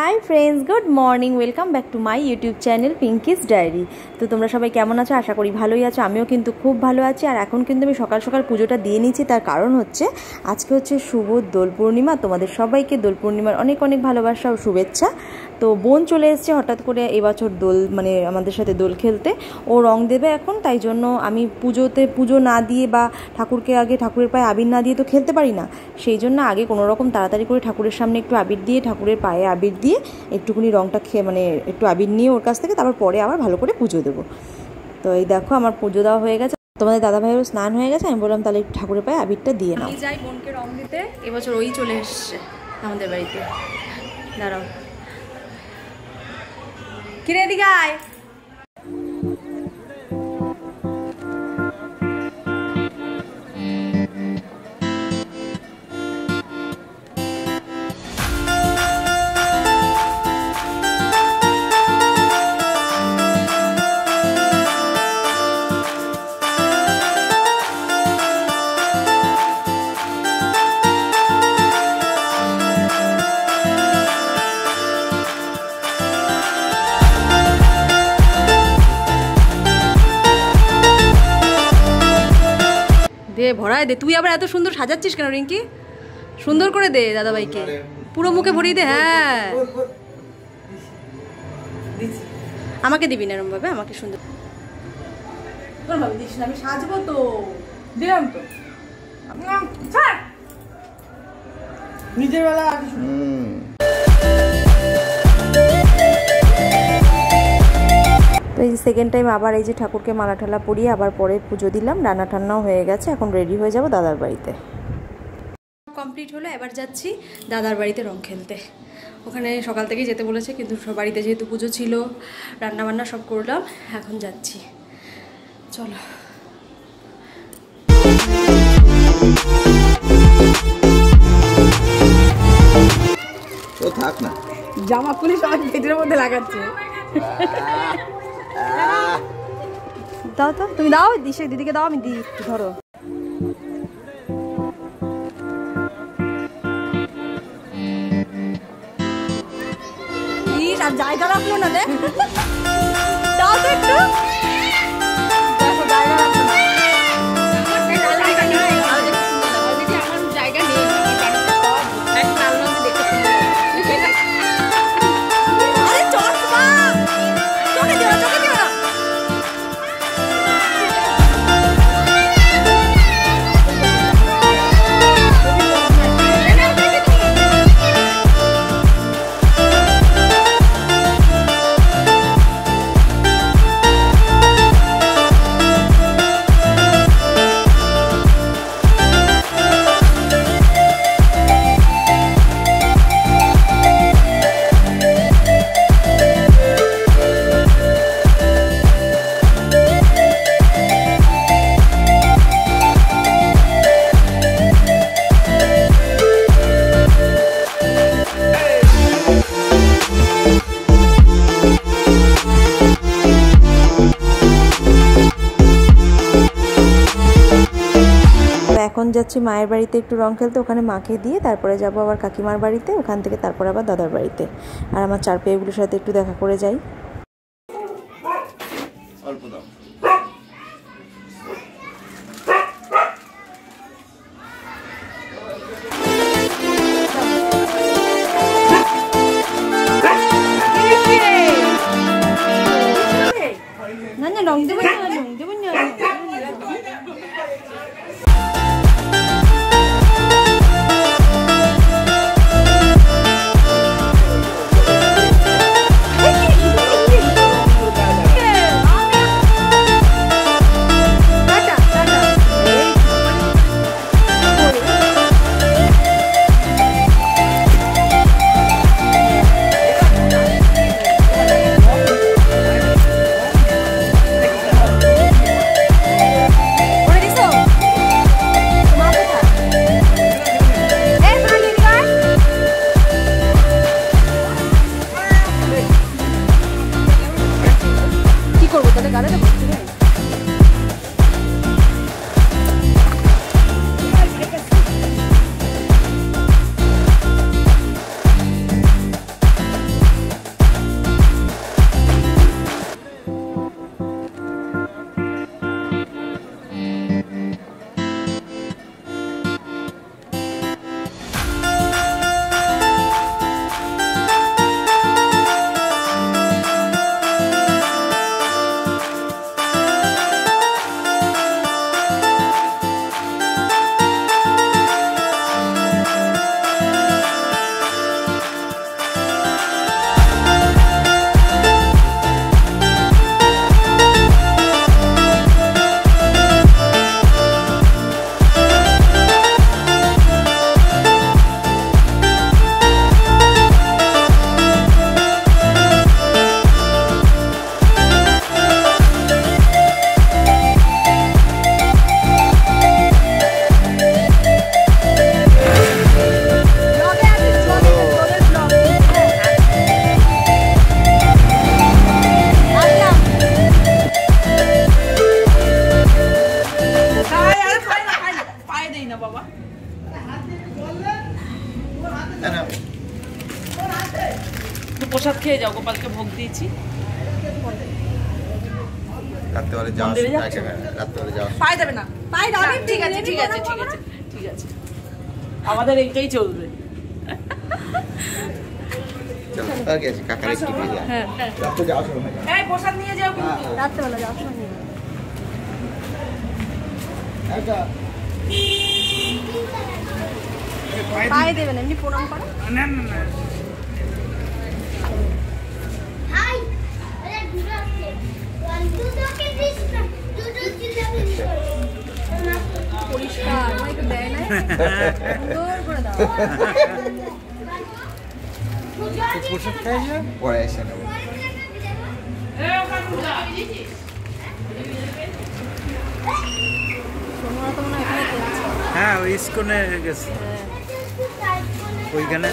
Hi friends good morning welcome back to my YouTube channel Pinky's diary তো তোমরা সবাই কেমন আছো? আশা করি ভালোই আছো। আমিও কিন্তু খুব ভালো আছি। আর এখন কিন্তু আমি সকাল সকাল পুজোটা দিয়ে নিচ্ছি তার কারণ হচ্ছে, আজকে হচ্ছে শুভ দোল পূর্ণিমা। তোমাদের সবাইকে দোল পূর্ণিমার অনেক অনেক ভালোবাসা ও শুভেচ্ছা। তো বোন চলে এসছে হঠাৎ করে এবছর দোল মানে আমাদের সাথে দোল খেলতে। ও রং দেবে এখন, তাই জন্য আমি পুজোতে পুজো না দিয়ে বা ঠাকুরকে আগে ঠাকুরের পায়ে আবির না দিয়ে তো খেলতে পারি না। সেই জন্য আগে কোনো রকম তাড়াতাড়ি করে ঠাকুরের সামনে একটু আবির দিয়ে ঠাকুরের পায়ে আবির দিয়ে একটুকুনি রঙটা খেয়ে মানে একটু আবির নিয়ে ওর কাছ থেকে তারপর পরে আবার ভালো করে পুজো দেবো। তো এই দেখো আমার পুজো দেওয়া হয়ে গেছে। তোমাদের দাদা ভাইয়েরও স্নান হয়ে গেছে, আমি বললাম তাহলে ঠাকুরের পায়ে আবিরটা দিয়ে নাও। যাই বোনকে রং দিতে, এবছর ওই চলে এসছে আমাদের বাড়িতে। দাঁড়াও। কিরে দিকে আয়। দে ভরায় দে। তুই আবার এত সুন্দর সাজাচ্ছিস কেন রিঙ্কি? সুন্দর করে দে দাদাভাইকে। পুরো মুখে ভরিয়ে দে হ্যাঁ। আমাকে দিবি না এরমভাবে আমাকে সুন্দর দিস না আমি সাজবো তো। দিলাম তো। ছাড়। নিজের বেলা সেকেন্ড টাইম আবার এই যে ঠাকুরকে মালা ঠালা পরিয়ে আবার পরে পুজো দিলাম রান্না ঠান্নাও হয়ে গেছে এখন রেডি হয়ে যাব দাদার বাড়িতে। কমপ্লিট হলো এবার যাচ্ছি দাদার বাড়িতে রং খেলতে। ওখানে সকাল থেকেই যেতে বলেছে কিন্তু সব বাড়িতে যেহেতু পুজো ছিল রান্না বান্না সব করলাম এখন যাচ্ছি। চলো। থাক না। জামা খুলে সবাই পেটের মধ্যে লাগাচ্ছে। দাও তো, তুমি দাও দিশে দিদিকে দাও, আমি দিই ধরো। জায়গা রাখল না, দেখ। দাও তো একটু। যাচ্ছি মায়ের বাড়িতে একটু রং খেলতে, ওখানে মাকে দিয়ে তারপরে যাব আবার কাকিমার বাড়িতে, ওখান থেকে তারপরে আবার দাদার বাড়িতে। আর আমার চার পেয়েগুলোর সাথে একটু দেখা করে যাই। অল্প দাও। না বাবা? প্রসাদ খেয়ে যাও গোপালকে ভোগ দিয়েছি। ঠিক আছে ঠিক আছে ঠিক আছে ঠিক আছে। আমাদের এইটাই চলবে। হ্যাঁ, হ্যাঁ। রাত্রেবেলা যাওয়ার সময় পায়ে দেবেন এমনি প্রণাম করো হাই আরে দুটো আছে দুটোকে দিস না দুটো জিলাপি দিস পরিষ্কার আমার একটু দেয় না সুন্দর করে দাও পরে এসে নেব সোমবার তো মনে হয় এখানে খেলছে হ্যাঁ ওই ইস্কনে গেছে। ওইখানে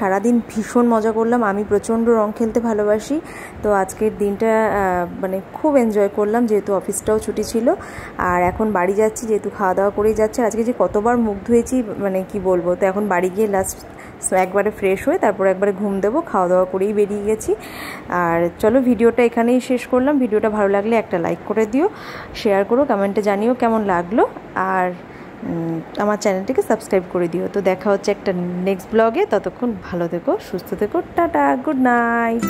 সারাদিন ভীষণ মজা করলাম। আমি প্রচণ্ড রং খেলতে ভালোবাসি। তো আজকের দিনটা মানে খুব এনজয় করলাম, যেহেতু অফিসটাও ছুটি ছিল। আর এখন বাড়ি যাচ্ছি, যেহেতু খাওয়া দাওয়া করেই যাচ্ছে। আজকে যে কতবার মুখ ধুয়েছি মানে কি বলব? তো এখন বাড়ি গিয়ে লাস্ট একবারে ফ্রেশ হয়ে তারপর একবারে ঘুম দেবো খাওয়া দাওয়া করেই বেরিয়ে গেছি। আর চলো ভিডিওটা এখানেই শেষ করলাম। ভিডিওটা ভালো লাগলে একটা লাইক করে দিও শেয়ার করো কমেন্টে জানিও কেমন লাগল। আর আমার চ্যানেলটিকে সাবস্ক্রাইব করে দিও। তো দেখা হচ্ছে একটা নেক্সট ব্লগে ততক্ষণ ভালো থেকো, সুস্থ থেকো। Tata good night